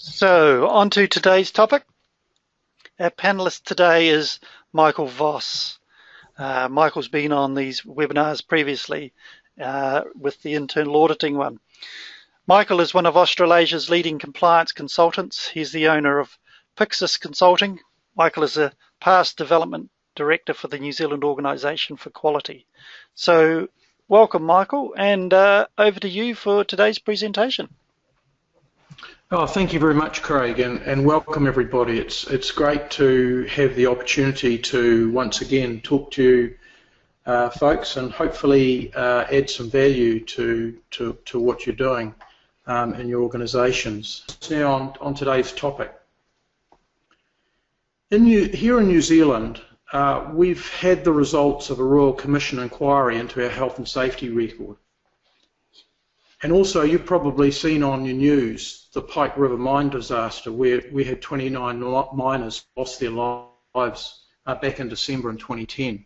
So, on to today's topic. Our panelist today is Michael Voss. Uh, Michael's been on these webinars previously uh, with the internal auditing one. Michael is one of Australasia's leading compliance consultants. He's the owner of Pyxis Consulting. Michael is a past development director for the New Zealand Organisation for Quality. So, welcome, Michael, and uh, over to you for today's presentation. Oh, thank you very much, Craig, and, and welcome everybody. It's it's great to have the opportunity to once again talk to you, uh, folks, and hopefully uh, add some value to to, to what you're doing um, in your organisations. Now on, on today's topic. In New, here in New Zealand, uh, we've had the results of a Royal Commission inquiry into our health and safety record. And also, you've probably seen on your news the Pike River mine disaster, where we had 29 miners lost their lives uh, back in December in 2010.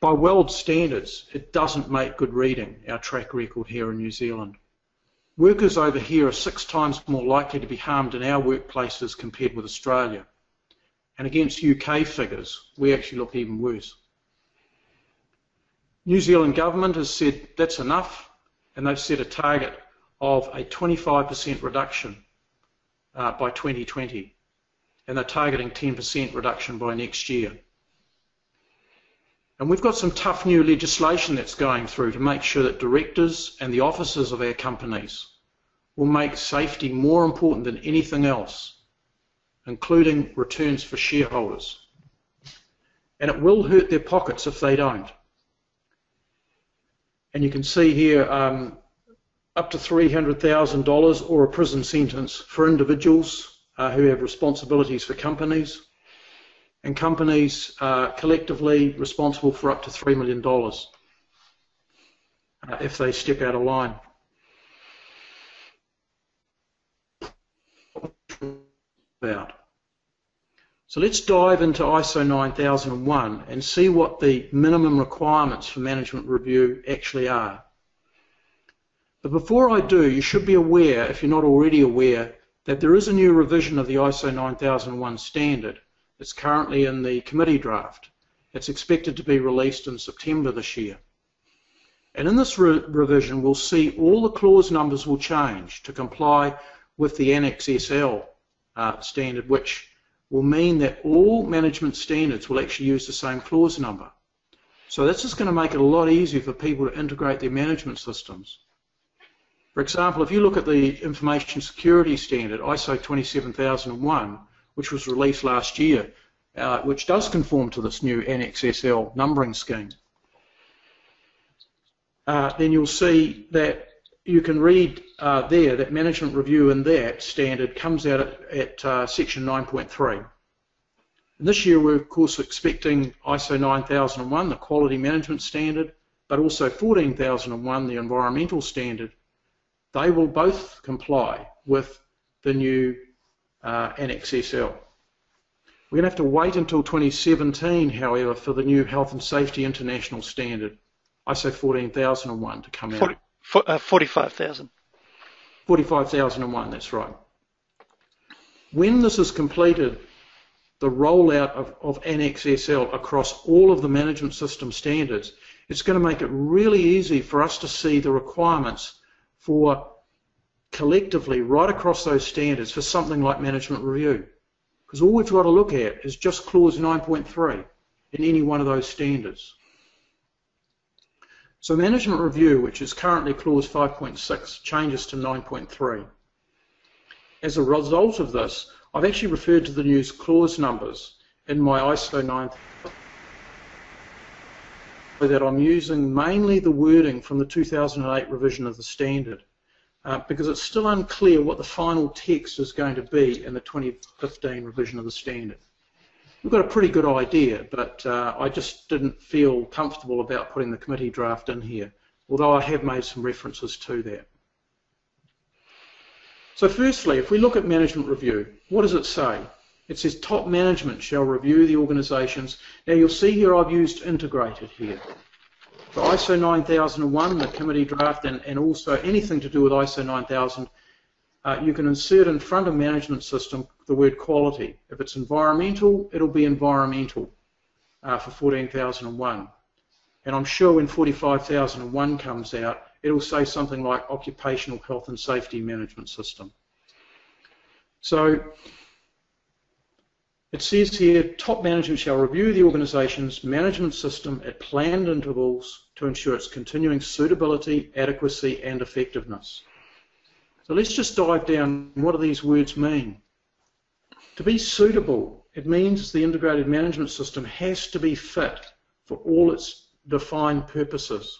By world standards, it doesn't make good reading, our track record here in New Zealand. Workers over here are six times more likely to be harmed in our workplaces compared with Australia. And against UK figures, we actually look even worse. New Zealand government has said that's enough, and they've set a target of a 25% reduction uh, by 2020, and they're targeting 10% reduction by next year. And we've got some tough new legislation that's going through to make sure that directors and the officers of our companies will make safety more important than anything else, including returns for shareholders. And it will hurt their pockets if they don't. And you can see here um, up to $300,000 or a prison sentence for individuals uh, who have responsibilities for companies. And companies are collectively responsible for up to $3 million uh, if they step out of line. About. So let's dive into ISO 9001 and see what the minimum requirements for management review actually are. But before I do, you should be aware, if you're not already aware, that there is a new revision of the ISO 9001 standard that's currently in the committee draft. It's expected to be released in September this year. And in this re revision, we'll see all the clause numbers will change to comply with the Annex SL uh, standard, which will mean that all management standards will actually use the same clause number. So that's just going to make it a lot easier for people to integrate their management systems. For example, if you look at the Information Security Standard, ISO 27001, which was released last year, uh, which does conform to this new Annex SL numbering scheme, uh, then you'll see that you can read uh, there that management review in that standard comes out at, at uh, section 9.3. And this year we're of course expecting ISO 9001, the quality management standard, but also 14001, the environmental standard. They will both comply with the new uh, Annex SL. We're going to have to wait until 2017, however, for the new Health and Safety International Standard, ISO 14001, to come 40, out. Uh, 45,000. 45,001, that's right. When this is completed, the rollout of, of Annex SL across all of the management system standards, it's going to make it really easy for us to see the requirements for collectively right across those standards for something like management review. Because all we've got to look at is just clause 9.3 in any one of those standards. So management review, which is currently clause 5.6, changes to 9.3. As a result of this, I've actually referred to the new clause numbers in my ISO 9 that I'm using mainly the wording from the 2008 revision of the standard uh, because it's still unclear what the final text is going to be in the 2015 revision of the standard we've got a pretty good idea, but uh, I just didn't feel comfortable about putting the committee draft in here, although I have made some references to that. So firstly, if we look at management review, what does it say? It says top management shall review the organisations. Now you'll see here I've used integrated here. For ISO 9001, the committee draft, and, and also anything to do with ISO 9000, uh, you can insert in front of management system the word quality. If it's environmental, it'll be environmental uh, for 14,001. And I'm sure when 45,001 comes out, it'll say something like occupational health and safety management system. So it says here, top management shall review the organisation's management system at planned intervals to ensure its continuing suitability, adequacy and effectiveness. So let's just dive down. What do these words mean? To be suitable, it means the integrated management system has to be fit for all its defined purposes.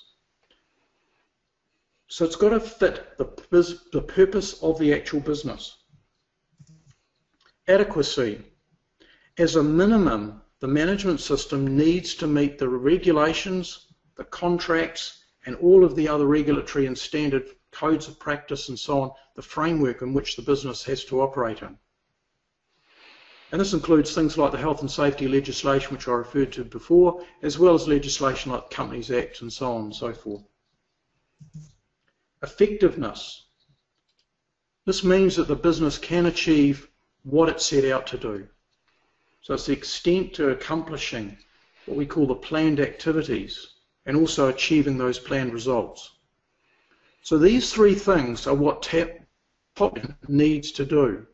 So it's got to fit the, the purpose of the actual business. Adequacy. As a minimum, the management system needs to meet the regulations, the contracts, and all of the other regulatory and standard codes of practice and so on, the framework in which the business has to operate in. And this includes things like the health and safety legislation, which I referred to before, as well as legislation like the Companies Act and so on and so forth. Effectiveness. This means that the business can achieve what it set out to do. So it's the extent to accomplishing what we call the planned activities and also achieving those planned results. So these three things are what TAP needs to do.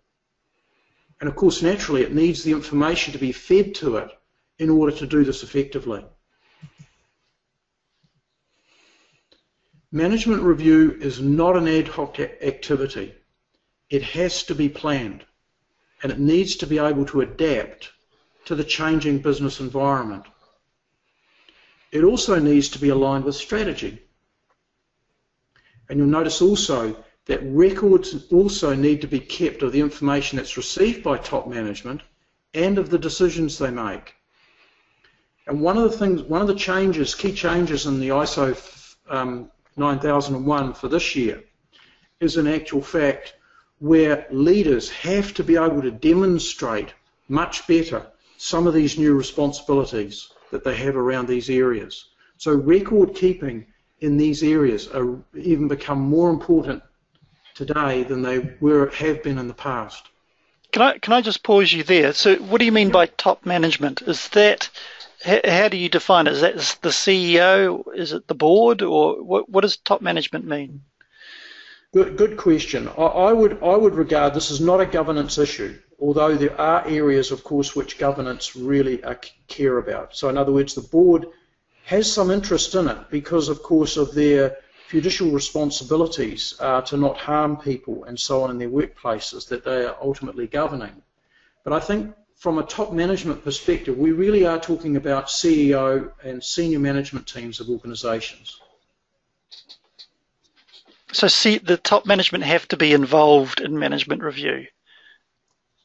And of course, naturally, it needs the information to be fed to it in order to do this effectively. Management review is not an ad hoc activity. It has to be planned and it needs to be able to adapt to the changing business environment. It also needs to be aligned with strategy. And you'll notice also that records also need to be kept of the information that's received by top management and of the decisions they make. And one of the things, one of the changes, key changes in the ISO um, 9001 for this year is in actual fact where leaders have to be able to demonstrate much better some of these new responsibilities that they have around these areas. So record keeping in these areas are even become more important today than they were have been in the past. Can I can I just pause you there? So, what do you mean by top management? Is that how do you define it? Is that the CEO? Is it the board, or what? What does top management mean? Good, good question. I, I would I would regard this as not a governance issue, although there are areas, of course, which governance really care about. So, in other words, the board has some interest in it because, of course, of their judicial responsibilities uh, to not harm people and so on in their workplaces that they are ultimately governing. But I think from a top management perspective, we really are talking about CEO and senior management teams of organisations. So see, the top management have to be involved in management review.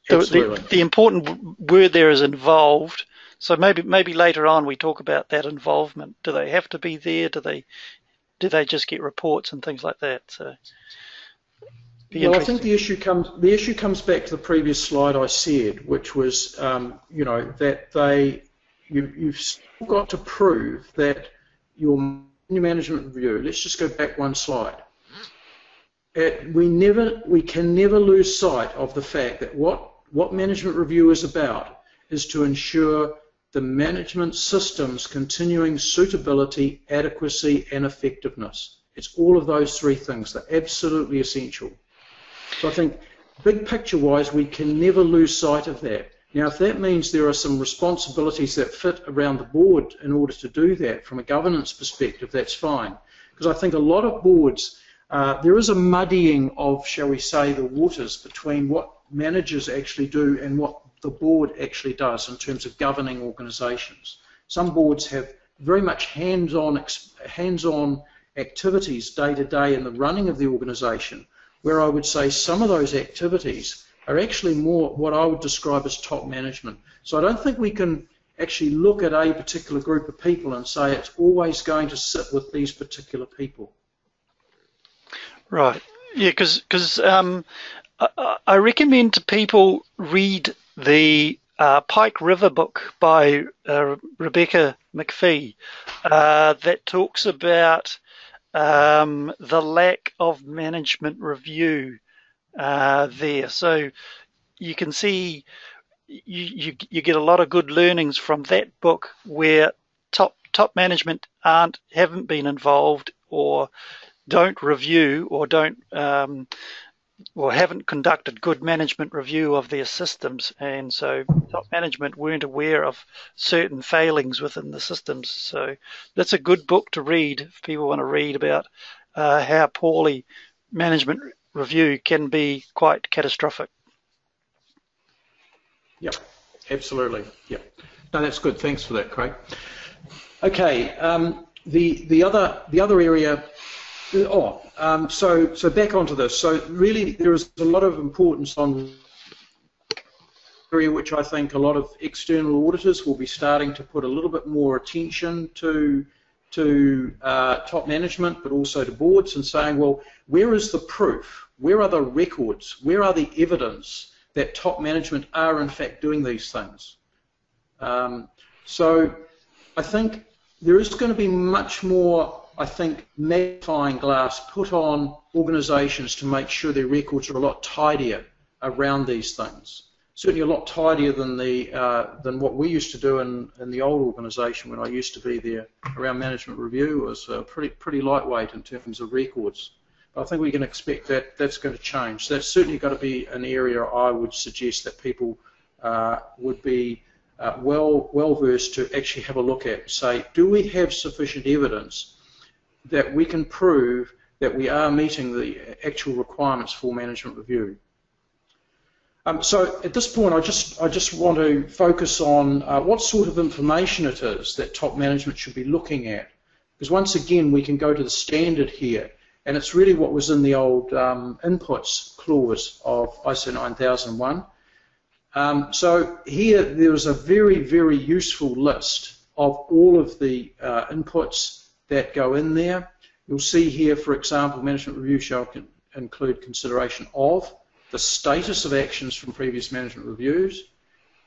The, the, the, important word there is involved. So maybe maybe later on we talk about that involvement. Do they have to be there? Do they do they just get reports and things like that? So. Well, I think the issue comes the issue comes back to the previous slide I said, which was um, you know that they you, you've still got to prove that your management review. Let's just go back one slide. It, we never we can never lose sight of the fact that what what management review is about is to ensure the management system's continuing suitability, adequacy, and effectiveness. It's all of those three things. They're absolutely essential. So I think, big picture wise, we can never lose sight of that. Now, if that means there are some responsibilities that fit around the board in order to do that from a governance perspective, that's fine. Because I think a lot of boards, uh, there is a muddying of, shall we say, the waters between what managers actually do and what the board actually does in terms of governing organisations. Some boards have very much hands-on hands-on activities day to day in the running of the organisation, where I would say some of those activities are actually more what I would describe as top management. So I don't think we can actually look at a particular group of people and say it's always going to sit with these particular people. Right. Yeah, because um, I, I recommend to people read the uh, Pike River book by uh, Rebecca Macfie uh, that talks about um, the lack of management review uh, there. So you can see you, you, you get a lot of good learnings from that book where top top management aren't haven't been involved or don't review or don't um, or haven't conducted good management review of their systems, and so top management weren't aware of certain failings within the systems. So that's a good book to read if people want to read about uh, how poorly management review can be quite catastrophic. Yep, absolutely. Yep. No, that's good. Thanks for that, Craig. Okay, um, the the other the other area. Oh, um, so so back onto this. So really, there is a lot of importance on area which I think a lot of external auditors will be starting to put a little bit more attention to to uh, top management, but also to boards, and saying, well, where is the proof? Where are the records? Where are the evidence that top management are in fact doing these things? Um, so I think there is going to be much more, I think, magnifying glass put on organisations to make sure their records are a lot tidier around these things. Certainly a lot tidier than the uh, than what we used to do in, in the old organisation when I used to be there around management review was uh, pretty pretty lightweight in terms of records. But I think we can expect that that's going to change. That's certainly got to be an area I would suggest that people uh, would be uh, well well versed to actually have a look at. Say, do we have sufficient evidence that we can prove that we are meeting the actual requirements for management review? Um, so at this point, I just I just want to focus on uh, what sort of information it is that top management should be looking at, because once again we can go to the standard here, and it's really what was in the old um, inputs clause of ISO 9001. Um, so here there is a very, very useful list of all of the uh, inputs that go in there. You'll see here, for example, management review shall include consideration of the status of actions from previous management reviews,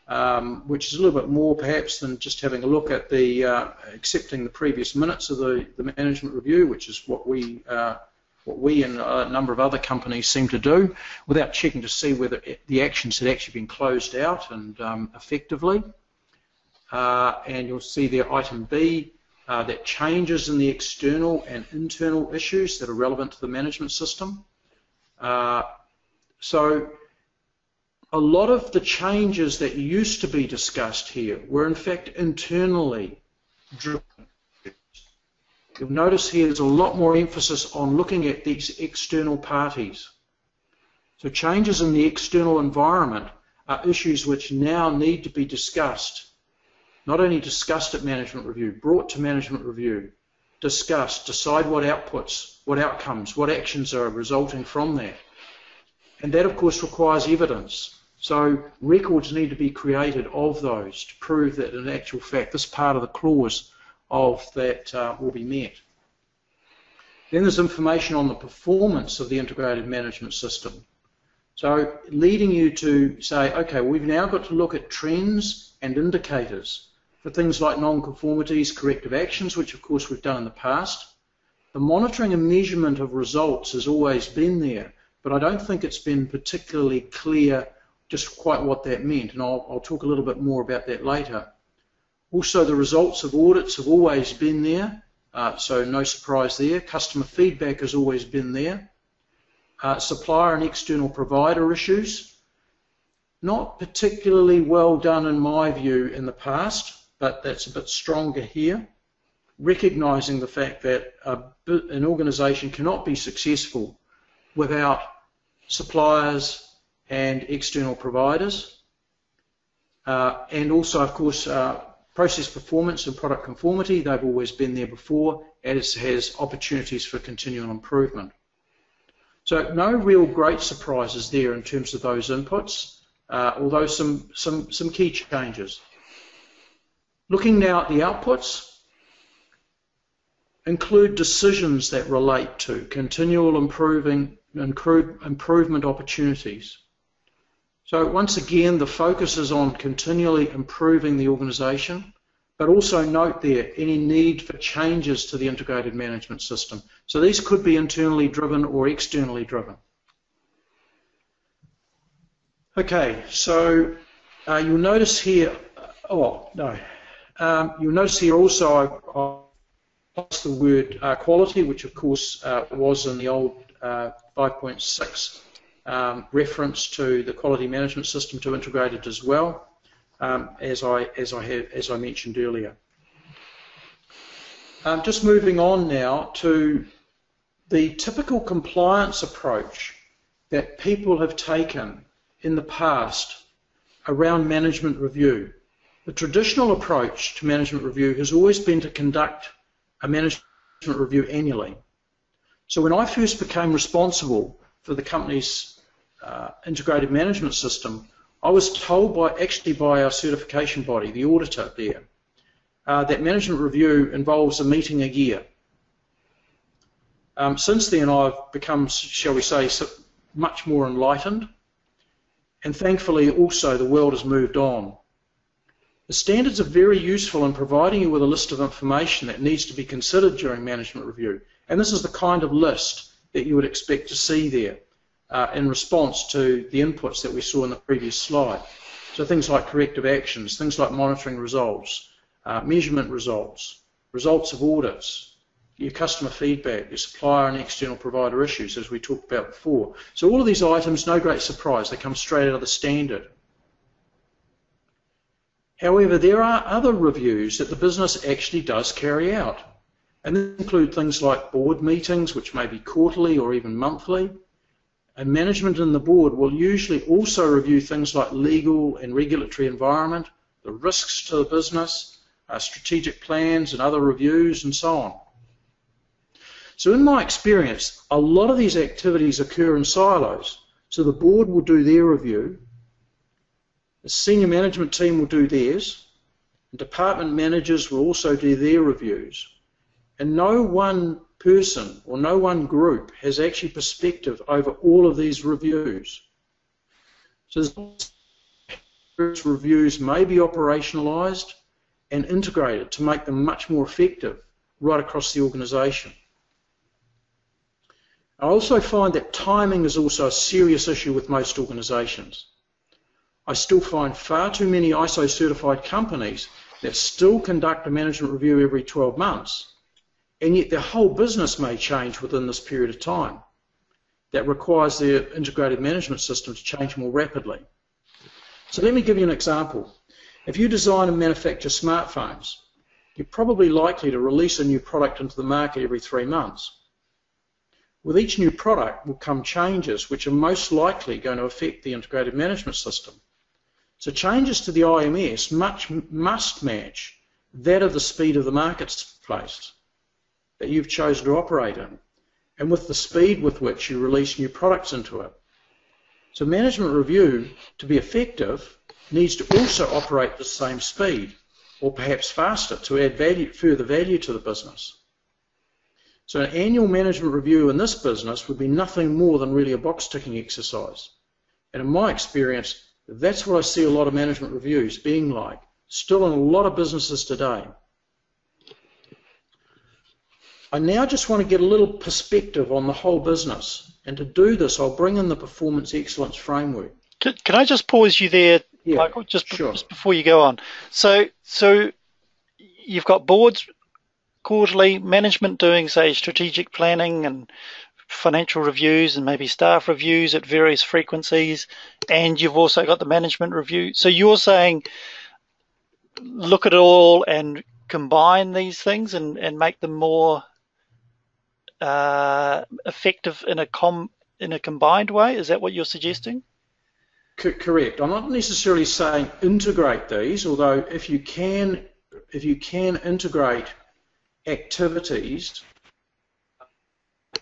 um, which is a little bit more perhaps than just having a look at the uh, accepting the previous minutes of the, the management review, which is what we uh, what we and a number of other companies seem to do without checking to see whether the actions had actually been closed out and um, effectively. Uh, and you'll see there item B, uh, that changes in the external and internal issues that are relevant to the management system. Uh, so a lot of the changes that used to be discussed here were in fact internally driven You'll notice here there's a lot more emphasis on looking at these external parties. So changes in the external environment are issues which now need to be discussed. Not only discussed at management review, brought to management review, discussed, decide what outputs, what outcomes, what actions are resulting from that. And that, of course, requires evidence. So records need to be created of those to prove that in actual fact this part of the clause of that uh, will be met. Then there's information on the performance of the integrated management system. So leading you to say, okay, we've now got to look at trends and indicators for things like non-conformities, corrective actions, which of course we've done in the past. The monitoring and measurement of results has always been there, but I don't think it's been particularly clear just quite what that meant, and I'll, I'll talk a little bit more about that later. Also, the results of audits have always been there, uh, so no surprise there. Customer feedback has always been there. Uh, supplier and external provider issues, not particularly well done in my view in the past, but that's a bit stronger here. Recognizing the fact that an organization cannot be successful without suppliers and external providers. Uh, and also, of course, uh, Process performance and product conformity, they've always been there before, as has opportunities for continual improvement. So no real great surprises there in terms of those inputs, uh, although some, some, some key changes. Looking now at the outputs, include decisions that relate to continual improving, improvement opportunities. So once again, the focus is on continually improving the organisation, but also note there any need for changes to the integrated management system. So these could be internally driven or externally driven. Okay, so uh, you'll notice here, oh, no, um, you'll notice here also I, I the word uh, quality, which of course uh, was in the old uh, 5.6 um, reference to the quality management system to integrate it as well, um, as I as I have as I mentioned earlier. Um, just moving on now to the typical compliance approach that people have taken in the past around management review. The traditional approach to management review has always been to conduct a management review annually. So when I first became responsible for the company's uh, integrated management system, I was told by actually by our certification body, the auditor there, uh, that management review involves a meeting a year. Um, since then, I've become, shall we say, much more enlightened, and thankfully also the world has moved on. The standards are very useful in providing you with a list of information that needs to be considered during management review, and this is the kind of list that you would expect to see there uh, in response to the inputs that we saw in the previous slide. So things like corrective actions, things like monitoring results, uh, measurement results, results of audits, your customer feedback, your supplier and external provider issues, as we talked about before. So all of these items, no great surprise, they come straight out of the standard. However, there are other reviews that the business actually does carry out. And they include things like board meetings, which may be quarterly or even monthly, and management and the board will usually also review things like legal and regulatory environment, the risks to the business, uh, strategic plans and other reviews and so on. So in my experience, a lot of these activities occur in silos. So the board will do their review, the senior management team will do theirs, and department managers will also do their reviews. And no one person or no one group has actually perspective over all of these reviews. So these reviews may be operationalized and integrated to make them much more effective right across the organization. I also find that timing is also a serious issue with most organizations. I still find far too many ISO certified companies that still conduct a management review every 12 months and yet their whole business may change within this period of time. That requires their integrated management system to change more rapidly. So let me give you an example. If you design and manufacture smartphones, you're probably likely to release a new product into the market every three months. With each new product will come changes which are most likely going to affect the integrated management system. So changes to the IMS much, must match that of the speed of the marketplace that you've chosen to operate in and with the speed with which you release new products into it. So management review, to be effective, needs to also operate the same speed or perhaps faster to add value, further value to the business. So an annual management review in this business would be nothing more than really a box ticking exercise. And in my experience, that's what I see a lot of management reviews being like, still in a lot of businesses today. I now just want to get a little perspective on the whole business. And to do this, I'll bring in the performance excellence framework. Can, can I just pause you there, yeah, Michael, just, sure. just before you go on? So, so you've got boards quarterly, management doing, say, strategic planning and financial reviews and maybe staff reviews at various frequencies, and you've also got the management review. So you're saying look at it all and combine these things and, and make them more uh, effective in a com in a combined way? Is that what you're suggesting? C correct. I'm not necessarily saying integrate these, although if you can if you can integrate activities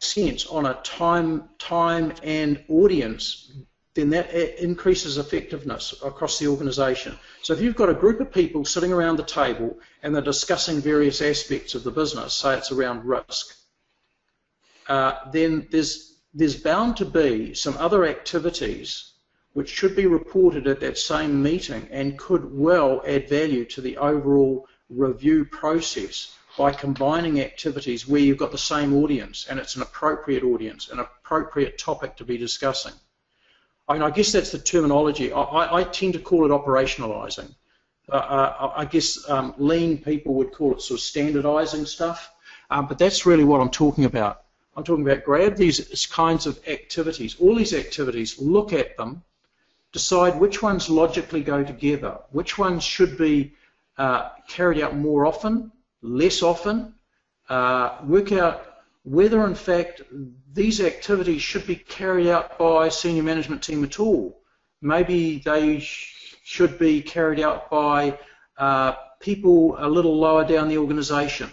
sense on a time time and audience then that increases effectiveness across the organization. So if you've got a group of people sitting around the table and they're discussing various aspects of the business, say it's around risk, uh, then there's there's bound to be some other activities which should be reported at that same meeting and could well add value to the overall review process by combining activities where you've got the same audience and it's an appropriate audience, an appropriate topic to be discussing. I mean, I guess that's the terminology. I, I tend to call it operationalizing. Uh, uh, I guess um, lean people would call it sort of standardizing stuff, um, but that's really what I'm talking about. I'm talking about grab these kinds of activities, all these activities, look at them, decide which ones logically go together, which ones should be uh, carried out more often, less often, uh, work out whether in fact these activities should be carried out by senior management team at all. Maybe they should be carried out by uh, people a little lower down the organisation.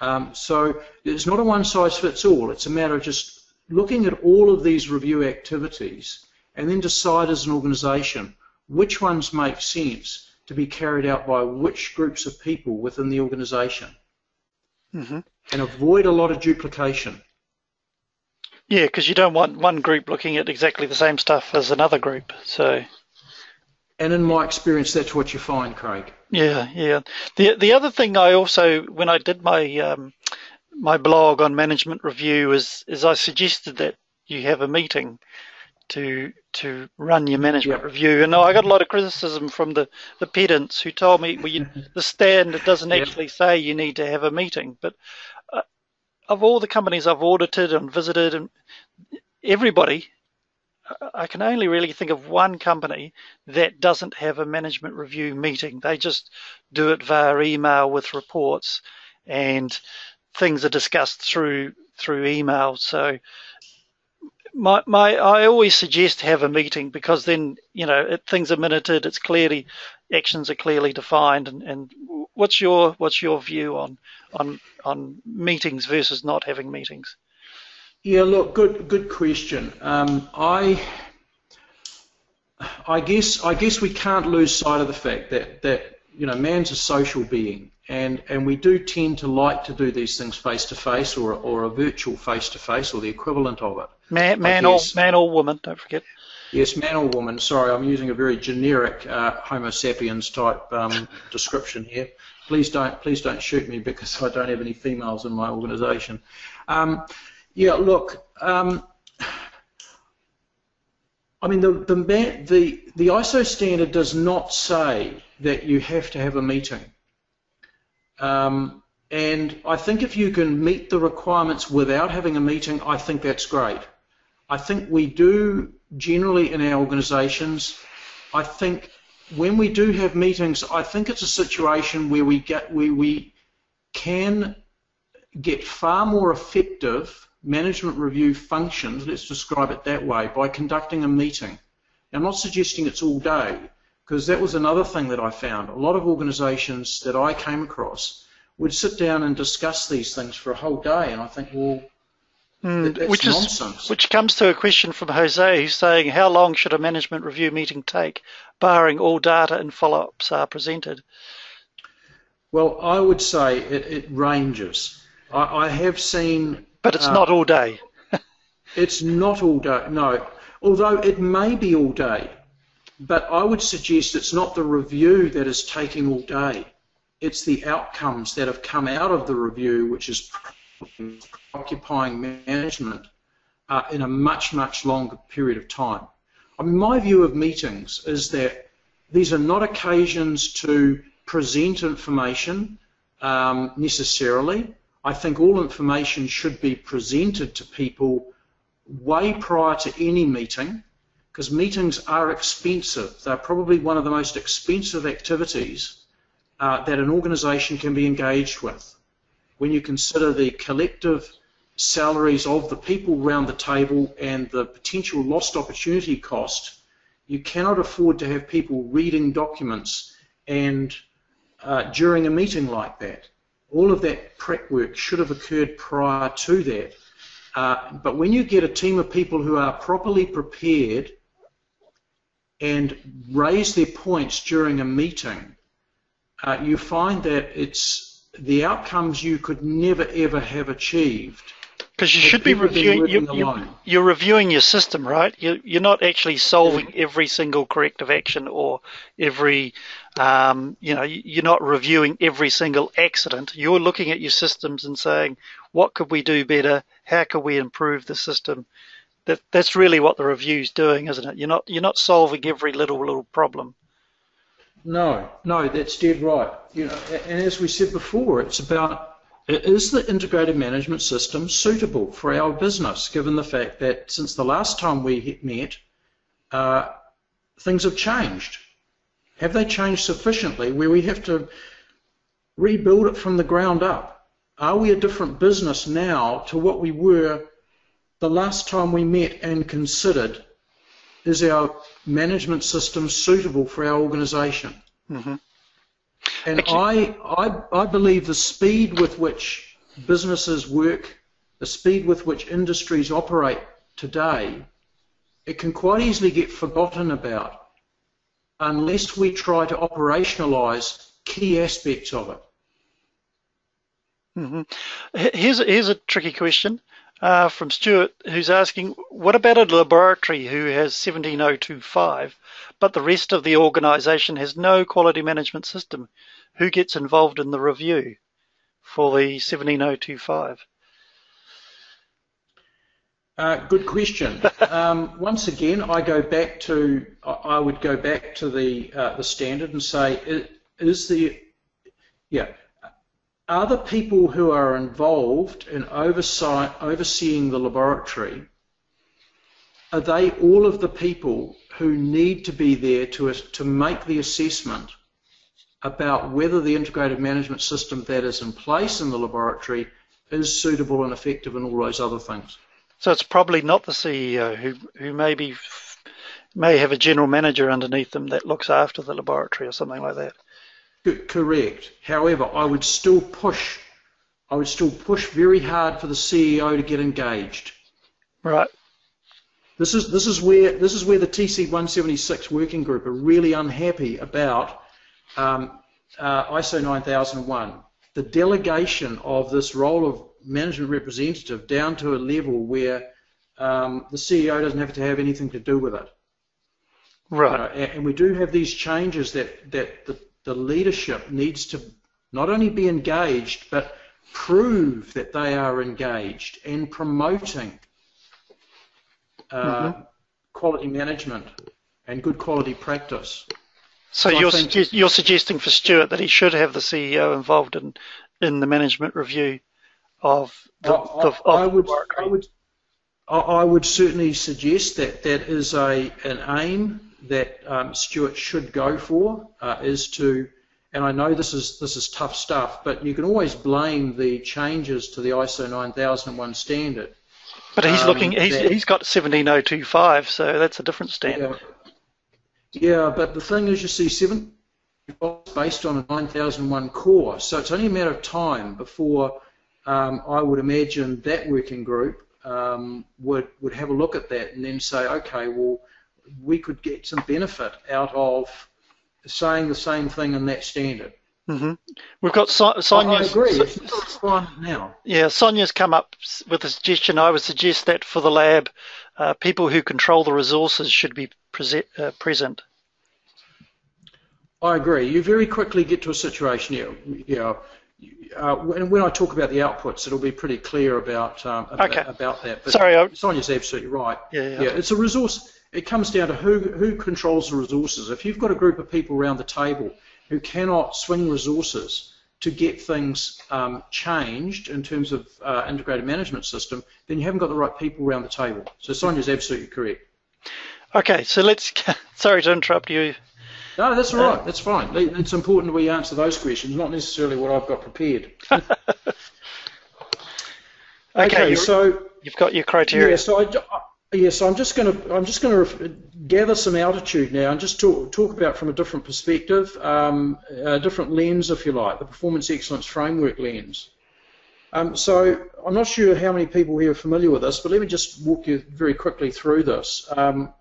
Um, so it's not a one size fits all. It's a matter of just looking at all of these review activities and then decide as an organisation which ones make sense to be carried out by which groups of people within the organisation. Mm-hmm. And avoid a lot of duplication. Yeah, because you don't want one group looking at exactly the same stuff as another group. So and in my experience, that's what you find, Craig. Yeah, yeah. The the other thing I also, when I did my um, my blog on management review, is is I suggested that you have a meeting to to run your management yep. review. And I got a lot of criticism from the, the pedants who told me, well, you, the standard doesn't yep. actually say you need to have a meeting. But uh, of all the companies I've audited and visited, and everybody I can only really think of one company that doesn't have a management review meeting. They just do it via email with reports, and things are discussed through through email. So my my I always suggest have a meeting because then you know it, things are minuted. It's clearly actions are clearly defined. And, and what's your what's your view on on on meetings versus not having meetings? Yeah, look, good good question. Um, I I guess I guess we can't lose sight of the fact that that you know man's a social being, and and we do tend to like to do these things face to face or or a virtual face to face or the equivalent of it. Man, man or man or woman, don't forget. Yes, man or woman. Sorry, I'm using a very generic uh, Homo sapiens type um, description here. Please don't please don't shoot me because I don't have any females in my organisation. Um, yeah, look, um, I mean, the, the, the, the ISO standard does not say that you have to have a meeting. Um, and I think if you can meet the requirements without having a meeting, I think that's great. I think we do generally in our organisations. I think when we do have meetings, I think it's a situation where we get where we can get far more effective management review functions, let's describe it that way, by conducting a meeting. I'm not suggesting it's all day, because that was another thing that I found. A lot of organisations that I came across would sit down and discuss these things for a whole day, and I think, well, mm, that's which nonsense. Is, which comes to a question from Jose, who's saying, how long should a management review meeting take, barring all data and follow-ups are presented? Well, I would say it, it ranges. I, I have seen but it's uh, not all day. it's not all day, no. Although it may be all day, but I would suggest it's not the review that is taking all day. It's the outcomes that have come out of the review, which is occupying management uh, in a much, much longer period of time. I mean, my view of meetings is that these are not occasions to present information um, necessarily. I think all information should be presented to people way prior to any meeting because meetings are expensive. They're probably one of the most expensive activities uh, that an organisation can be engaged with. When you consider the collective salaries of the people around the table and the potential lost opportunity cost, you cannot afford to have people reading documents and uh, during a meeting like that all of that prep work should have occurred prior to that. Uh, but when you get a team of people who are properly prepared and raise their points during a meeting, uh, you find that it's the outcomes you could never ever have achieved because you should be reviewing. You, you, you're reviewing your system, right? You, you're not actually solving every single corrective action or every, um, you know, you're not reviewing every single accident. You're looking at your systems and saying, what could we do better? How could we improve the system? That that's really what the review's doing, isn't it? You're not you're not solving every little little problem. No, no, that's dead right. You know, and as we said before, it's about is the integrated management system suitable for our business, given the fact that since the last time we met, uh, things have changed. Have they changed sufficiently where we have to rebuild it from the ground up? Are we a different business now to what we were the last time we met and considered is our management system suitable for our organization? Mm-hmm. And I, I, I believe the speed with which businesses work, the speed with which industries operate today, it can quite easily get forgotten about unless we try to operationalize key aspects of it. Mm-hmm. Here's, here's a tricky question uh, from Stuart, who's asking, what about a laboratory who has 17025, but the rest of the organisation has no quality management system? Who gets involved in the review for the 17025? Uh, good question. um, once again, I go back to I would go back to the uh, the standard and say is the yeah are the people who are involved in oversight, overseeing the laboratory, are they all of the people who need to be there to, to make the assessment about whether the integrated management system that is in place in the laboratory is suitable and effective and all those other things? So it's probably not the CEO who, who maybe may have a general manager underneath them that looks after the laboratory or something like that. Correct. However, I would still push. I would still push very hard for the CEO to get engaged. Right. This is this is where this is where the TC 176 working group are really unhappy about um, uh, ISO 9001. The delegation of this role of management representative down to a level where um, the CEO doesn't have to have anything to do with it. Right. And we do have these changes that that the the leadership needs to not only be engaged, but prove that they are engaged and promoting uh, mm-hmm. quality management and good quality practice. So, so you're, suge- you're suggesting for Stuart that he should have the CEO involved in, in the management review of the, I, the of I would, I would I would certainly suggest that that is a an aim that um, Stuart should go for uh, is to, and I know this is this is tough stuff, but you can always blame the changes to the ISO 9001 standard. But he's um, looking, he's, that, he's got 17025, so that's a different standard. Yeah, yeah but the thing is, you see, seven based on a 9001 core, so it's only a matter of time before um, I would imagine that working group um, would would have a look at that and then say, okay, well we could get some benefit out of saying the same thing in that standard. Mm-hmm. We've got so- Sonia. I agree. Not now. Yeah, Sonia's come up with a suggestion. I would suggest that for the lab, uh, people who control the resources should be pre- uh, present. I agree. You very quickly get to a situation, yeah. Uh, when, when I talk about the outputs, it'll be pretty clear about um, okay. about, about, that. But Sorry. Sonia's absolutely right. Yeah, yeah. yeah, it's a resource it comes down to who, who controls the resources. If you've got a group of people around the table who cannot swing resources to get things um, changed in terms of uh, integrated management system, then you haven't got the right people around the table. So Sonia's absolutely correct. Okay, so let's. Sorry to interrupt you. No, that's all right. Uh, that's fine. It's important we answer those questions, not necessarily what I've got prepared. okay, okay so you've got your criteria. Yeah, so I, Yes, I'm just going to I'm just going to gather some altitude now and just talk talk about from a different perspective, um, a different lens, if you like, the performance excellence framework lens. Um, so I'm not sure how many people here are familiar with this, but let me just walk you very quickly through this. Um,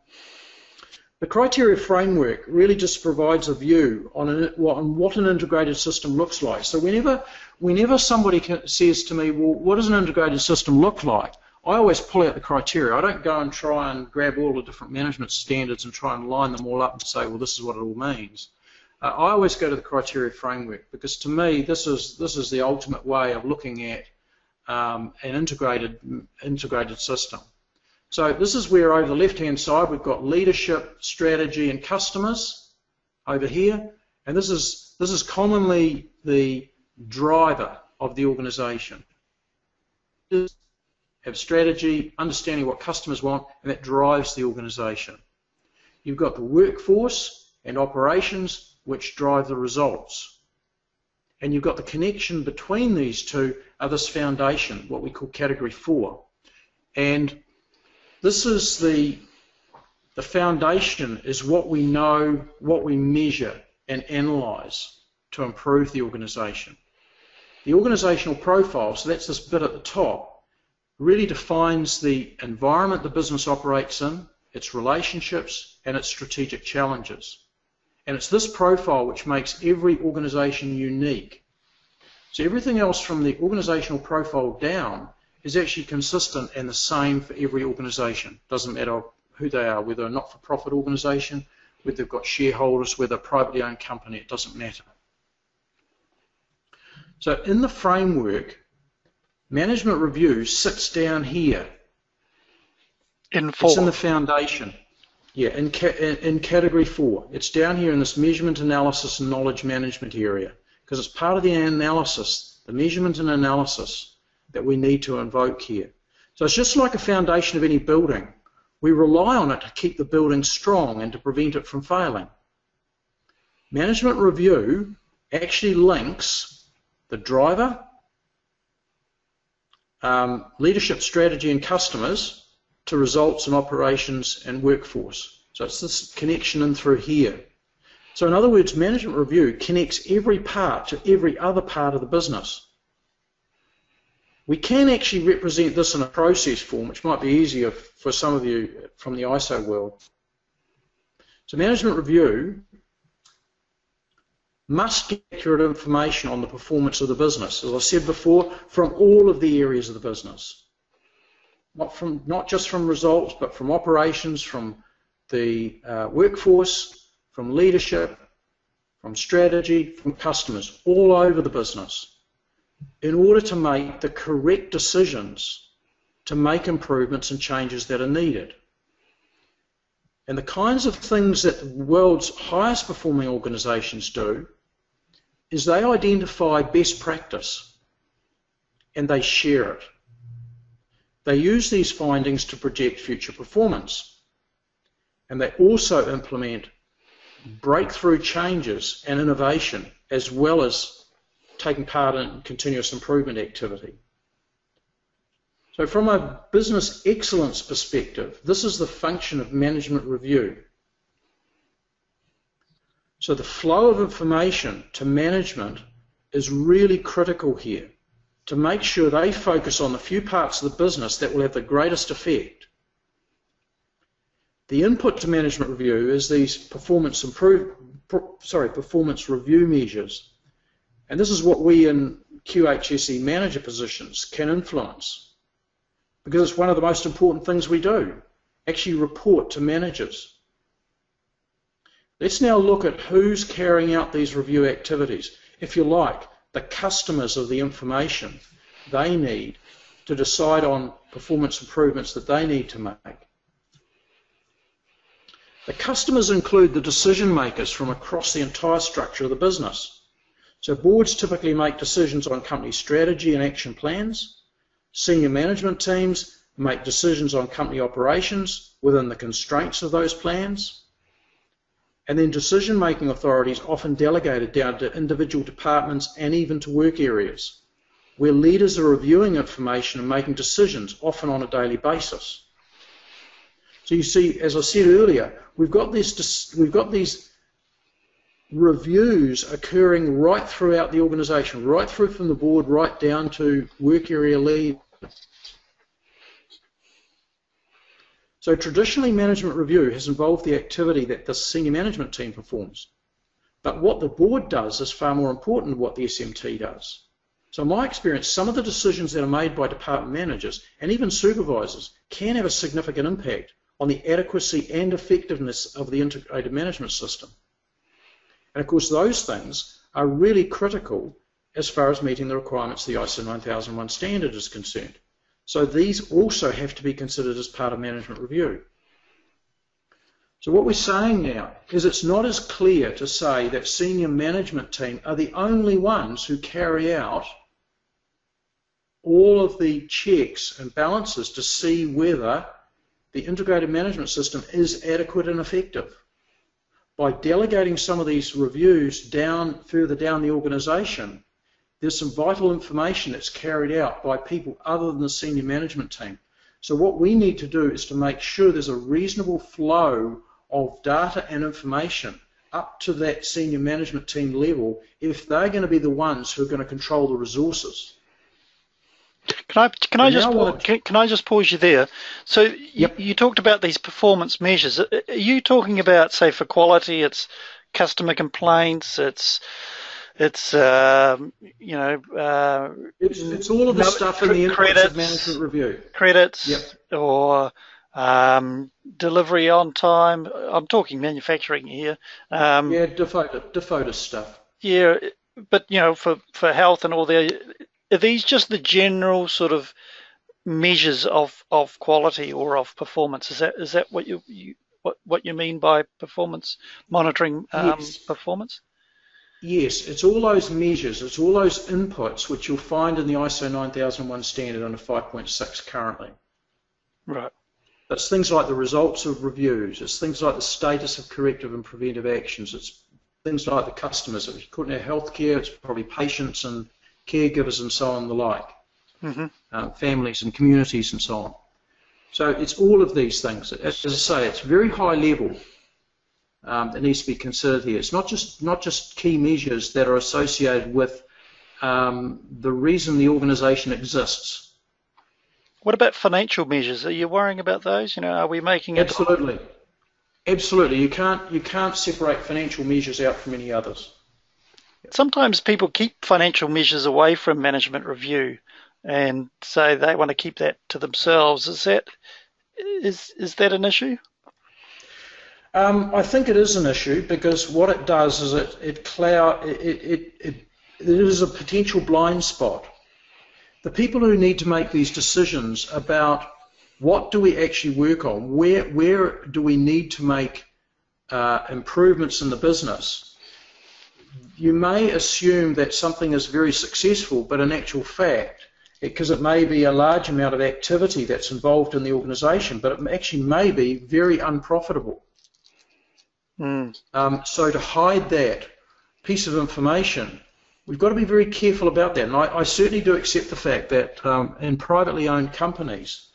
the criteria framework really just provides a view on, an, on, what an integrated system looks like. So whenever whenever somebody says to me, well, what does an integrated system look like? I always pull out the criteria. I don't go and try and grab all the different management standards and try and line them all up and say, well, this is what it all means. Uh, I always go to the criteria framework because to me, this is this is the ultimate way of looking at um, an integrated integrated system. So this is where over the left-hand side we've got leadership, strategy, and customers over here, and this is this is commonly the driver of the organisation. Have strategy, understanding what customers want, and that drives the organisation. You've got the workforce and operations, which drive the results. And you've got the connection between these two are this foundation, what we call category four. And this is the, the foundation is what we know, what we measure and analyse to improve the organisation. The organisational profile, so that's this bit at the top, really defines the environment the business operates in, its relationships, and its strategic challenges. And it's this profile which makes every organisation unique. So everything else from the organisational profile down is actually consistent and the same for every organisation. Doesn't matter who they are, whether a not-for-profit organisation, whether they've got shareholders, whether a privately owned company, it doesn't matter. So in the framework, management review sits down here. In four. It's in the foundation. Yeah, in, ca in category four. It's down here in this measurement analysis and knowledge management area because it's part of the analysis, the measurement and analysis that we need to invoke here. So it's just like a foundation of any building. We rely on it to keep the building strong and to prevent it from failing. Management review actually links the driver, um, leadership strategy and customers to results and operations and workforce. So it's this connection in through here. So in other words, management review connects every part to every other part of the business. We can actually represent this in a process form, which might be easier for some of you from the ISO world. So management review must get accurate information on the performance of the business, as I said before, from all of the areas of the business. Not, from, not just from results, but from operations, from the uh, workforce, from leadership, from strategy, from customers, all over the business in order to make the correct decisions to make improvements and changes that are needed. And the kinds of things that the world's highest performing organizations do is they identify best practice and they share it. They use these findings to project future performance. And they also implement breakthrough changes and innovation as well as taking part in continuous improvement activity. So from a business excellence perspective, this is the function of management review. So the flow of information to management is really critical here to make sure they focus on the few parts of the business that will have the greatest effect. The input to management review is these performance improve, sorry, performance review measures and this is what we in QHSE manager positions can influence because it's one of the most important things we do, actually report to managers. Let's now look at who's carrying out these review activities. If you like, the customers of the information they need to decide on performance improvements that they need to make. The customers include the decision makers from across the entire structure of the business. So boards typically make decisions on company strategy and action plans. Senior management teams make decisions on company operations within the constraints of those plans. And then decision-making authorities often delegated down to individual departments and even to work areas, where leaders are reviewing information and making decisions, often on a daily basis. So you see, as I said earlier, we've got, this, we've got these reviews occurring right throughout the organisation, right through from the board, right down to work area lead. So traditionally, management review has involved the activity that the senior management team performs. But what the board does is far more important than what the SMT does. So in my experience, some of the decisions that are made by department managers and even supervisors can have a significant impact on the adequacy and effectiveness of the integrated management system. And of course, those things are really critical as far as meeting the requirements of the ISO 9001 standard is concerned. So these also have to be considered as part of management review. So what we're saying now is it's not as clear to say that senior management team are the only ones who carry out all of the checks and balances to see whether the integrated management system is adequate and effective. By delegating some of these reviews down further down the organisation, there's some vital information that's carried out by people other than the senior management team. So what we need to do is to make sure there's a reasonable flow of data and information up to that senior management team level if they're going to be the ones who are going to control the resources. Can I can I just pause, can, can, I just pause you there? So yep. you, you, talked about these performance measures. Are you talking about, say, for quality, it's customer complaints, it's it's uh, you know uh, it's, it's all of the stuff in the credits, management review. Credits yep. or um, delivery on time. I'm talking manufacturing here. Um, yeah, DeFotis, stuff. Yeah, but you know, for, for health and all the, are these just the general sort of measures of, of quality or of performance? Is that is that what you, you what what you mean by performance monitoring um, yes. performance? Yes, it's all those measures, it's all those inputs which you'll find in the ISO 9001 standard under 5.6 currently. Right. It's things like the results of reviews. It's things like the status of corrective and preventive actions. It's things like the customers. If you put in healthcare, it's probably patients and caregivers and so on the like, mm-hmm. uh, families and communities and so on. So it's all of these things. As I say, it's very high level um, that needs to be considered here. It's not just not just key measures that are associated with um, the reason the organisation exists. What about financial measures? Are you worrying about those? You know, are we making absolutely, absolutely? You can't you can't separate financial measures out from any others. Sometimes people keep financial measures away from management review, and say they want to keep that to themselves. Is that is is that an issue? Um, I think it is an issue because what it does is it it cloud it it, it, it, is a potential blind spot the people who need to make these decisions about what do we actually work on, where, where do we need to make uh, improvements in the business, you may assume that something is very successful, but in actual fact, because it, it may be a large amount of activity that's involved in the organisation, but it actually may be very unprofitable. Mm. Um, so to hide that piece of information we've got to be very careful about that. And I, I certainly do accept the fact that um, in privately owned companies,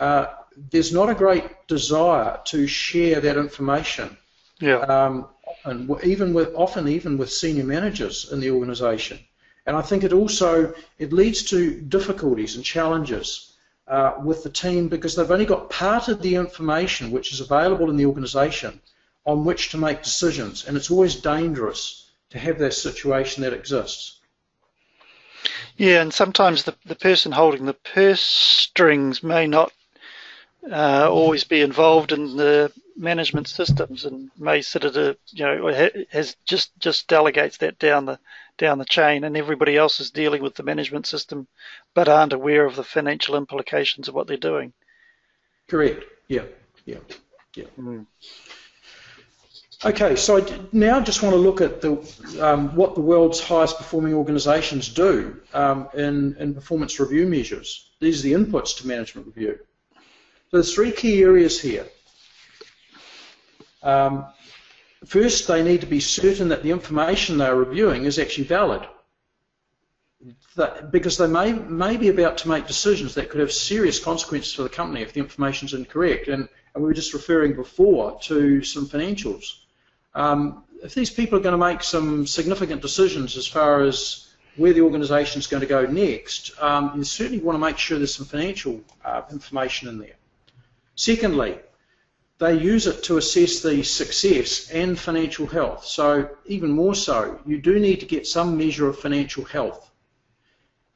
uh, there's not a great desire to share that information. Yeah. Um, and even with often even with senior managers in the organisation, and I think it also it leads to difficulties and challenges uh, with the team because they've only got part of the information which is available in the organisation on which to make decisions, and it's always dangerous to have that situation that exists. Yeah, and sometimes the, the person holding the purse strings may not uh, always be involved in the management systems and may sit at a you know has just just delegates that down the down the chain and everybody else is dealing with the management system but aren't aware of the financial implications of what they're doing. Correct. Yeah. Yeah. Yeah. Mm. Okay, so I now I just want to look at the, um, what the world's highest performing organisations do um, in, in performance review measures. These are the inputs to management review. There's three key areas here. Um, first, they need to be certain that the information they're reviewing is actually valid. That, because they may, may be about to make decisions that could have serious consequences for the company if the information is incorrect. And, and we were just referring before to some financials. Um, if these people are going to make some significant decisions as far as where the organisation is going to go next, um, you certainly want to make sure there's some financial uh, information in there. Secondly, they use it to assess the success and financial health. So even more so, you do need to get some measure of financial health.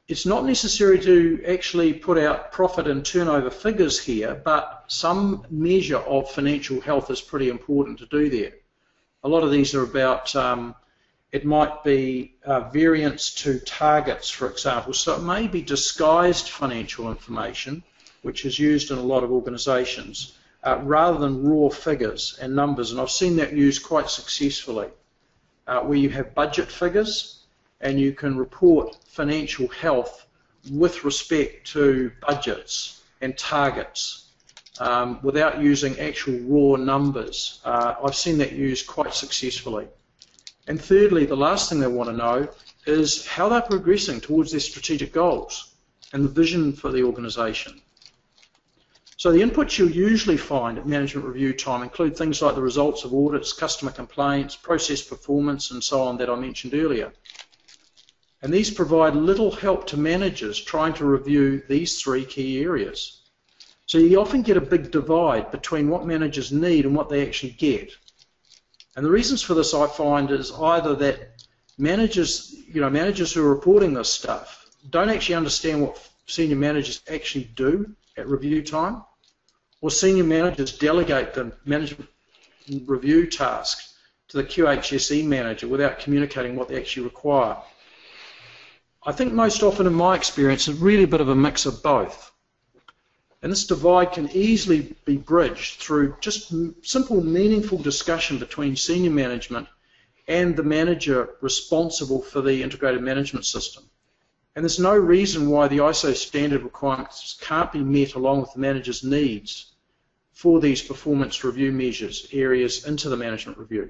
It's not necessary to actually put out profit and turnover figures here, but some measure of financial health is pretty important to do there. A lot of these are about um, It might be uh, variance to targets, for example. So it may be disguised financial information, which is used in a lot of organisations, uh, rather than raw figures and numbers. And I've seen that used quite successfully, uh, where you have budget figures and you can report financial health with respect to budgets and targets um, without using actual raw numbers. Uh, I've seen that used quite successfully. And thirdly, the last thing they want to know is how they're progressing towards their strategic goals and the vision for the organisation. So the inputs you'll usually find at management review time include things like the results of audits, customer complaints, process performance, and so on that I mentioned earlier. And these provide little help to managers trying to review these three key areas. So you often get a big divide between what managers need and what they actually get. And the reasons for this I find is either that managers, you know, managers who are reporting this stuff don't actually understand what senior managers actually do at review time, or senior managers delegate the management review tasks to the QHSE manager without communicating what they actually require. I think most often in my experience it's really a bit of a mix of both. And this divide can easily be bridged through just simple, meaningful discussion between senior management and the manager responsible for the integrated management system. And there's no reason why the ISO standard requirements can't be met along with the manager's needs for these performance review measures areas into the management review.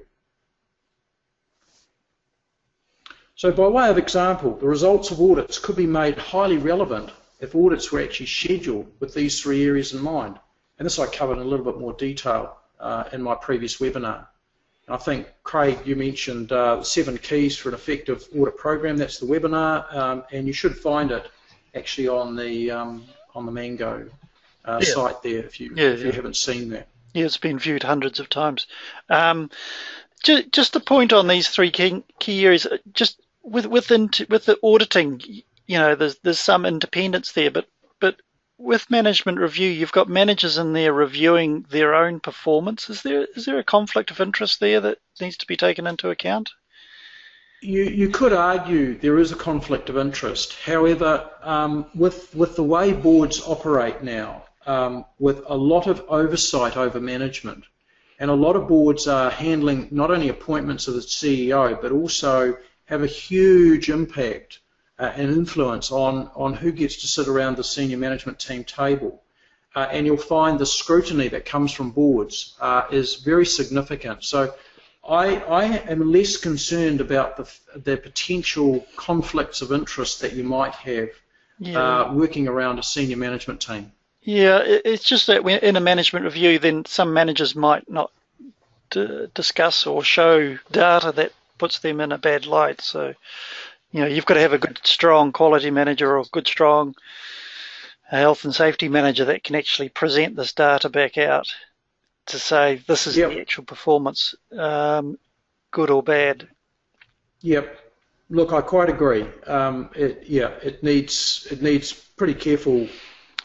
So by way of example, the results of audits could be made highly relevant if audits were actually scheduled with these three areas in mind. And this I covered in a little bit more detail uh, in my previous webinar. I think, Craig, you mentioned uh, seven keys for an effective audit program. That's the webinar, um, and you should find it actually on the um, on the Mango uh, yeah. site there if you yeah, if you yeah. haven't seen that. Yeah, it's been viewed hundreds of times. Um, just, just a point on these three key, key areas. Uh, just with with, with the auditing, you know, there's there's some independence there, but with management review, you've got managers in there reviewing their own performance. Is there is there a conflict of interest there that needs to be taken into account? You, you could argue there is a conflict of interest. However, um, with with the way boards operate now, um, with a lot of oversight over management, and a lot of boards are handling not only appointments of the CEO, but also have a huge impact uh, and influence on, on who gets to sit around the senior management team table. Uh, and you'll find the scrutiny that comes from boards uh, is very significant. So I, I, am less concerned about the, the potential conflicts of interest that you might have yeah. Uh, working around a senior management team. Yeah, it's just that in a management review, then some managers might not discuss or show data that puts them in a bad light. So you know, you've got to have a good, strong quality manager or a good, strong health and safety manager that can actually present this data back out to say this is yep. the actual performance, um, good or bad. Yep. Look, I quite agree. Um, it, yeah, it needs it needs pretty careful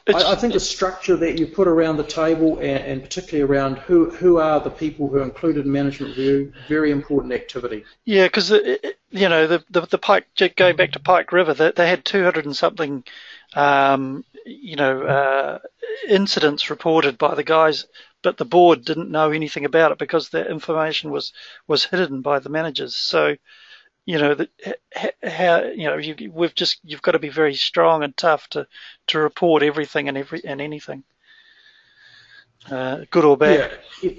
I, I, think the structure that you put around the table, and, and, particularly around who who are the people who are included in management review, very important activity. Yeah, because you know the, the, the Pike going back to Pike River, they, they had 200 and something, um, you know, uh, incidents reported by the guys, but the board didn't know anything about it because the information was was hidden by the managers. So you know that how you know you, we've just you've got to be very strong and tough to to report everything and every and anything, uh, good or bad. Yeah,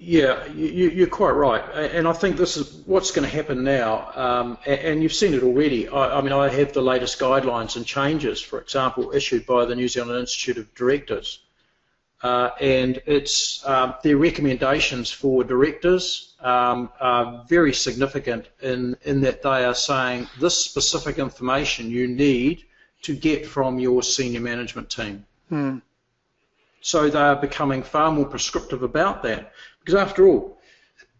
yeah, you, are quite right, and I think this is what's going to happen now. Um, and you've seen it already. I, I, mean, I have the latest guidelines and changes, for example, issued by the New Zealand Institute of Directors uh, and it's um, their recommendations for directors um, are very significant in, in that they are saying this specific information you need to get from your senior management team. Hmm. So they are becoming far more prescriptive about that because after all,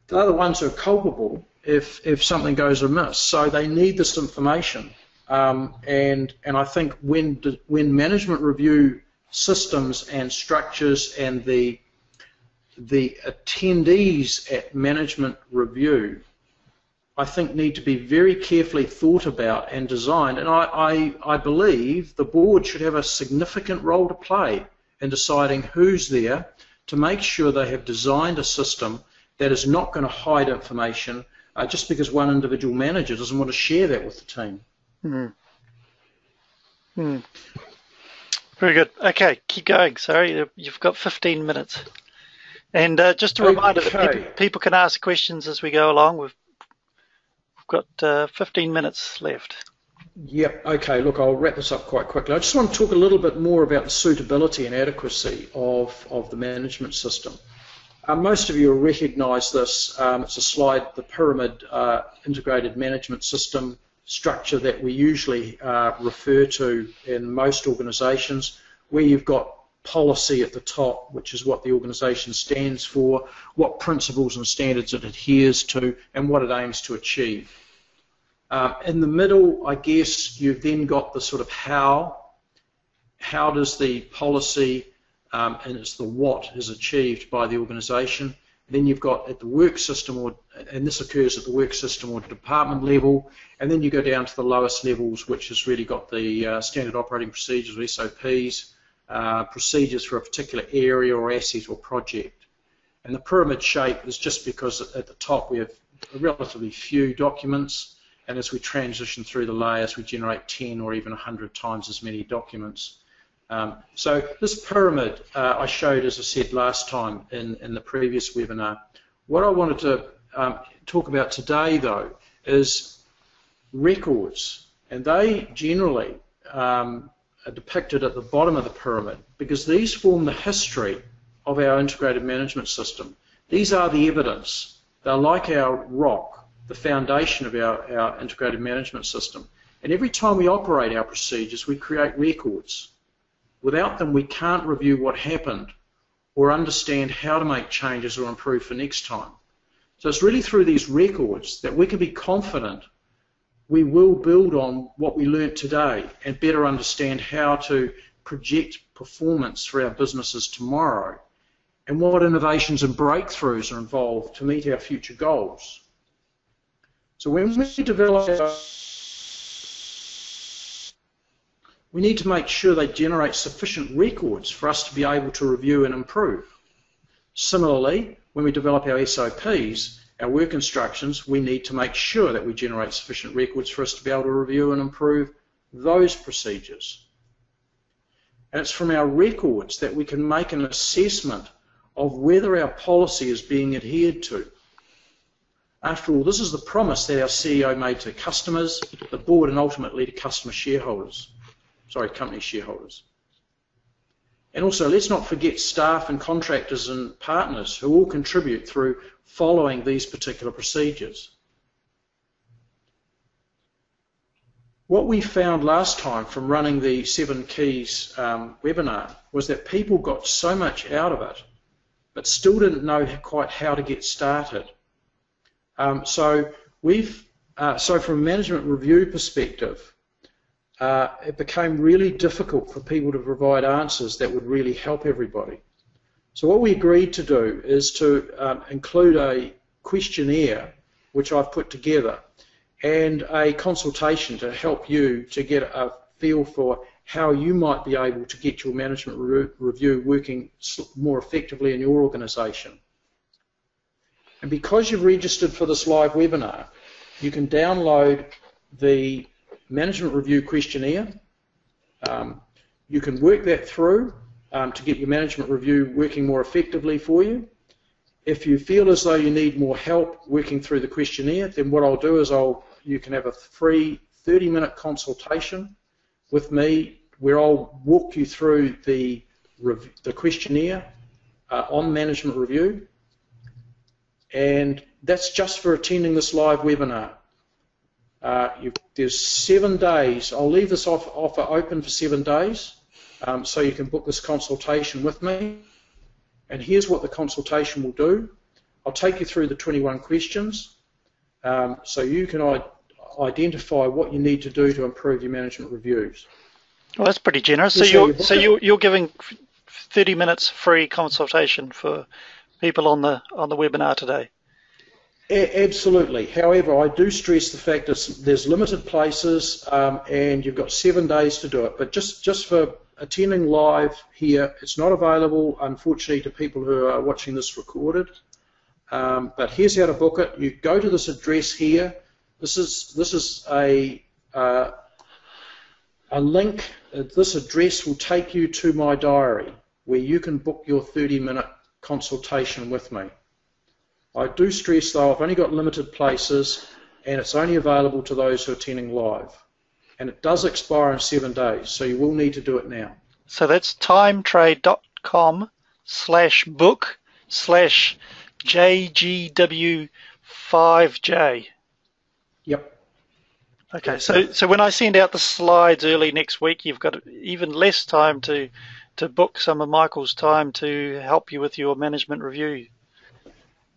they're the ones who are culpable if, if something goes amiss. So they need this information. Um, and, and I think when, when management review systems and structures and the the attendees at management review I think need to be very carefully thought about and designed. And I, I, I believe the board should have a significant role to play in deciding who's there to make sure they have designed a system that is not going to hide information uh, just because one individual manager doesn't want to share that with the team. Mm. Mm. Very good. Okay, keep going. Sorry, you've got 15 minutes. And uh, just a reminder okay. that people, people, can ask questions as we go along. We've got uh, 15 minutes left. Yep, okay, look, I'll wrap this up quite quickly. I just want to talk a little bit more about the suitability and adequacy of, of the management system. Uh, most of you will recognise this. Um, it's a slide, the pyramid uh, integrated management system structure that we usually uh, refer to in most organisations, where you've got policy at the top, which is what the organisation stands for, what principles and standards it adheres to, and what it aims to achieve. Um, in the middle, I guess you've then got the sort of how. How does the policy um, and it's the what is achieved by the organisation. Then you've got at the work system, or and this occurs at the work system or department level, and then you go down to the lowest levels, which has really got the uh, standard operating procedures SOPs, uh, procedures for a particular area or asset or project. And the pyramid shape is just because at the top we have relatively few documents, and as we transition through the layers, we generate 10 or even 100 times as many documents. Um, so this pyramid uh, I showed, as I said last time in, in the previous webinar. What I wanted to um, talk about today, though, is records, and they generally um, are depicted at the bottom of the pyramid because these form the history of our integrated management system. These are the evidence. They're like our rock, the foundation of our, our integrated management system. And every time we operate our procedures, we create records. Without them, we can't review what happened or understand how to make changes or improve for next time. So it's really through these records that we can be confident we will build on what we learnt today and better understand how to project performance for our businesses tomorrow and what innovations and breakthroughs are involved to meet our future goals. So when we develop we need to make sure they generate sufficient records for us to be able to review and improve. Similarly, when we develop our SOPs, our work instructions, we need to make sure that we generate sufficient records for us to be able to review and improve those procedures. And it's from our records that we can make an assessment of whether our policy is being adhered to. After all, this is the promise that our CEO made to customers, the board, and ultimately to customer shareholders sorry, company shareholders. And also, let's not forget staff and contractors and partners who all contribute through following these particular procedures. What we found last time from running the Seven Keys um, webinar was that people got so much out of it, but still didn't know quite how to get started. Um, so we've, uh, so from a management review perspective, uh, it became really difficult for people to provide answers that would really help everybody. So what we agreed to do is to um, include a questionnaire, which I've put together, and a consultation to help you to get a feel for how you might be able to get your management re review working more effectively in your organisation. And because you've registered for this live webinar, you can download the management review questionnaire. Um, you can work that through um, to get your management review working more effectively for you. If you feel as though you need more help working through the questionnaire, then what I'll do is I'll you can have a free 30-minute consultation with me where I'll walk you through the the questionnaire uh, on management review, and that's just for attending this live webinar. Uh, there's seven days. I'll leave this off, offer open for seven days um, so you can book this consultation with me. And here's what the consultation will do. I'll take you through the 21 questions um, so you can identify what you need to do to improve your management reviews. Well, that's pretty generous. So, you're, so you're, you're giving 30 minutes free consultation for people on the on the webinar today. A absolutely. However, I do stress the fact that there's limited places um, and you've got seven days to do it. But just, just for attending live here, it's not available, unfortunately, to people who are watching this recorded. Um, but here's how to book it. You go to this address here. This is this is a uh, a link. This address will take you to my diary where you can book your 30-minute consultation with me. I do stress though, I've only got limited places and it's only available to those who are attending live. And it does expire in seven days, so you will need to do it now. So that's timetrade.com slash book slash JGW5J. Yep. Okay, so so when I send out the slides early next week, you've got even less time to to book some of Michael's time to help you with your management review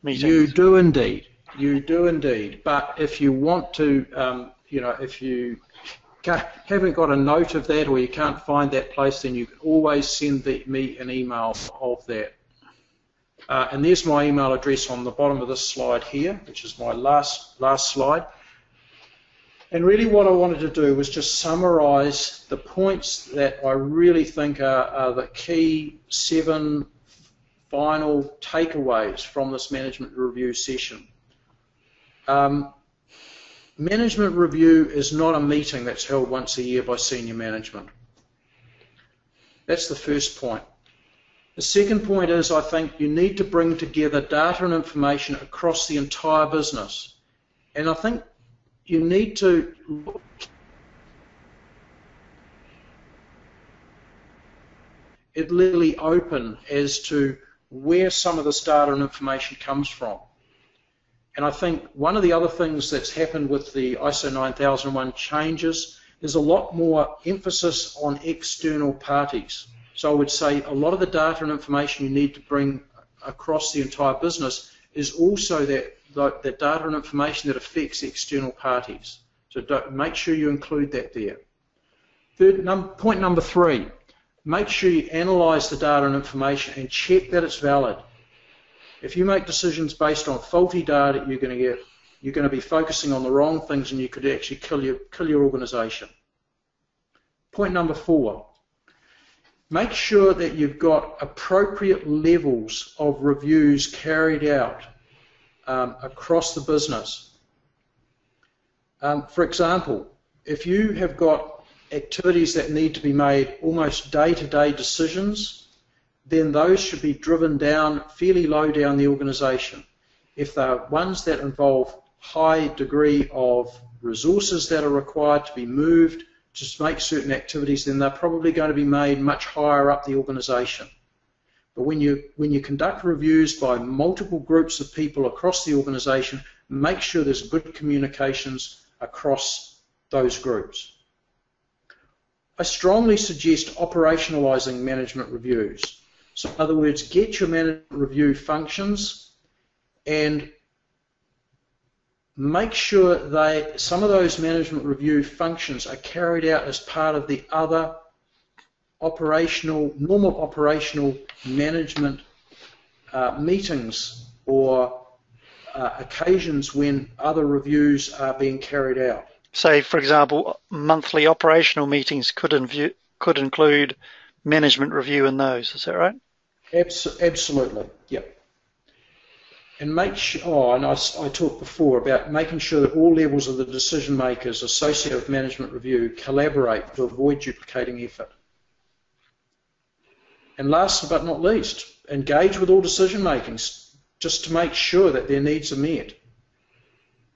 meetings. You do indeed. You do indeed. But if you want to, um, you know, if you haven't got a note of that or you can't find that place, then you can always send the, me an email of that. Uh, and there's my email address on the bottom of this slide here, which is my last last slide. And really what I wanted to do was just summarize the points that I really think are, are the key seven final takeaways from this management review session. Um, management review is not a meeting that's held once a year by senior management. That's the first point. The second point is I think you need to bring together data and information across the entire business. And I think you need to look it literally open as to where some of this data and information comes from. And I think one of the other things that's happened with the ISO 9001 changes is a lot more emphasis on external parties. So I would say a lot of the data and information you need to bring across the entire business is also that the data and information that affects external parties. So make sure you include that there. Third, num point number three, make sure you analyze the data and information and check that it's valid. If you make decisions based on faulty data, you're going to get you're going to be focusing on the wrong things and you could actually kill your kill your organization. Point number four. Make sure that you've got appropriate levels of reviews carried out um, across the business. Um, for example, if you have got activities that need to be made almost day-to-day decisions, then those should be driven down fairly low down the organisation. If they're ones that involve high degree of resources that are required to be moved to make certain activities, then they're probably going to be made much higher up the organisation. But when you when you conduct reviews by multiple groups of people across the organisation, make sure there's good communications across those groups. I strongly suggest operationalising management reviews. So in other words, get your management review functions and make sure they some of those management review functions are carried out as part of the other operational, normal operational management uh, meetings or uh, occasions when other reviews are being carried out. Say, for example, monthly operational meetings could, inv- could include management review in those. Is that right? Abs- absolutely. Yep. And make sure, oh, and I, I talked before about making sure that all levels of the decision makers associated with management review collaborate to avoid duplicating effort. And last but not least, engage with all decision makings just to make sure that their needs are met.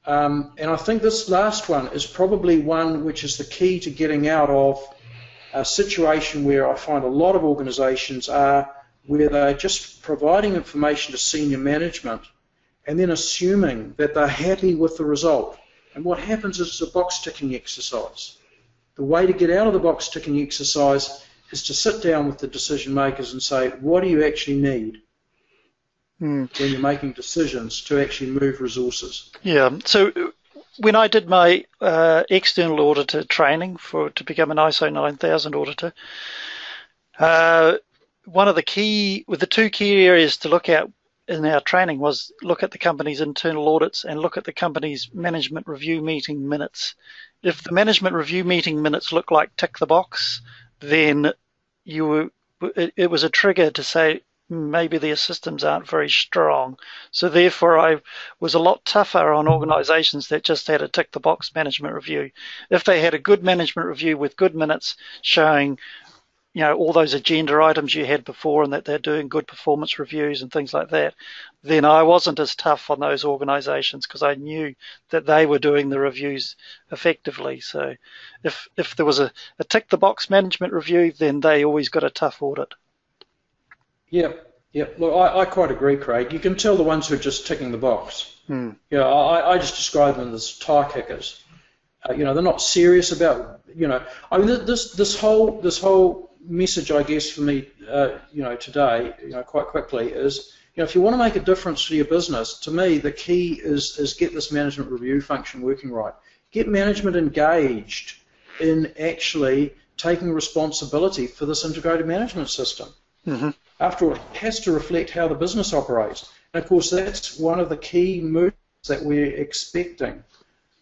Um, and I think this last one is probably one which is the key to getting out of a situation where I find a lot of organisations are where they're just providing information to senior management and then assuming that they're happy with the result. And what happens is it's a box ticking exercise. The way to get out of the box ticking exercise is to sit down with the decision makers and say, what do you actually need mm. when you're making decisions to actually move resources? Yeah. So when I did my uh, external auditor training for to become an ISO 9000 auditor, uh, one of the key, with the two key areas to look at in our training was look at the company's internal audits and look at the company's management review meeting minutes. If the management review meeting minutes look like tick the box, then you were, it, it was a trigger to say maybe their systems aren't very strong. So therefore, I was a lot tougher on organisations that just had a tick the box management review. If they had a good management review with good minutes showing you know all those agenda items you had before and that they're doing good performance reviews and things like that then i wasn't as tough on those organizations because i knew that they were doing the reviews effectively so if if there was a, a tick the box management review then they always got a tough audit Yep, yep. Look, I, I quite agree, Craig. You can tell the ones who are just ticking the box. Hmm. You know, I, I just describe them as tie kickers. Uh, you know, they're not serious about. You know, I mean, this this whole this whole message, I guess, for me, uh, you know, today, you know, quite quickly is. You know, if you want to make a difference to your business, to me, the key is, is get this management review function working right. Get management engaged in actually taking responsibility for this integrated management system. Mm-hmm. After all, it has to reflect how the business operates. And of course, that's one of the key moves that we're expecting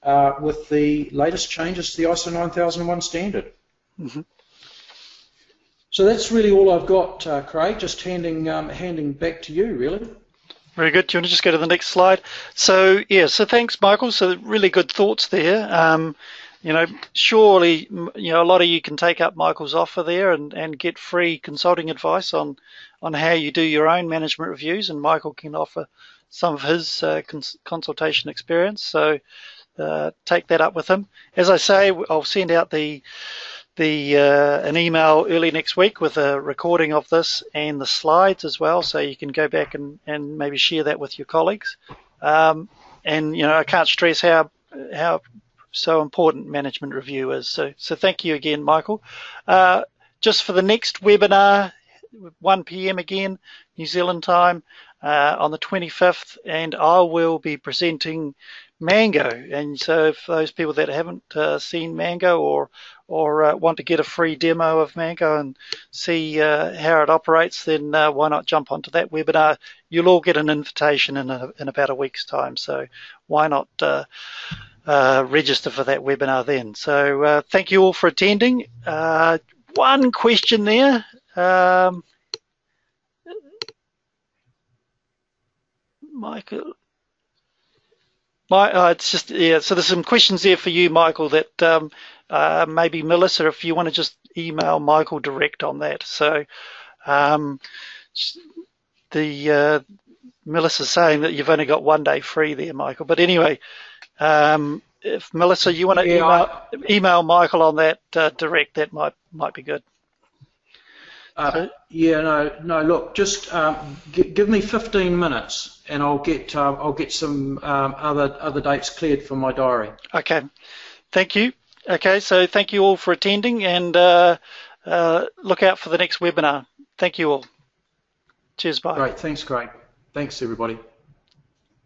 uh, with the latest changes to the ISO 9001 standard. Mm-hmm. So that's really all I've got, uh, Craig. Just handing um, handing back to you, really. Very good. Do you want to just go to the next slide? So yeah, so thanks, Michael. So really good thoughts there. Um, you know, surely, you know, a lot of you can take up Michael's offer there and, and get free consulting advice on, on how you do your own management reviews, and Michael can offer some of his uh, cons- consultation experience. So uh, take that up with him. As I say, I'll send out the the uh, an email early next week with a recording of this and the slides as well, so you can go back and, and maybe share that with your colleagues. Um, and you know, I can't stress how how so important management review is. So, so thank you again, Michael. Uh, just for the next webinar, 1 p.m. again, New Zealand time, uh, on the 25th, and I will be presenting Mango. And so, for those people that haven't uh, seen Mango or or uh, want to get a free demo of Mango and see uh, how it operates, then uh, why not jump onto that webinar? You'll all get an invitation in a, in about a week's time. So why not? Uh, register for that webinar then. So uh, thank you all for attending. Uh, one question there. Um, Michael. My, uh, it's just yeah. So there's some questions there for you, Michael. That um, uh, maybe Melissa, if you want to just email Michael direct on that. So um, the Melissa's saying that you've only got one day free there, Michael. But anyway, um, if Melissa, you want to yeah, email, I, email Michael on that uh, direct, that might might be good. Uh, so, yeah, no, no. Look, just um, g- give me 15 minutes, and I'll get uh, I'll get some um, other other dates cleared for my diary. Okay, thank you. Okay, so thank you all for attending, and uh, uh, look out for the next webinar. Thank you all. Cheers. Bye. Great. Thanks, Craig. Thanks, everybody.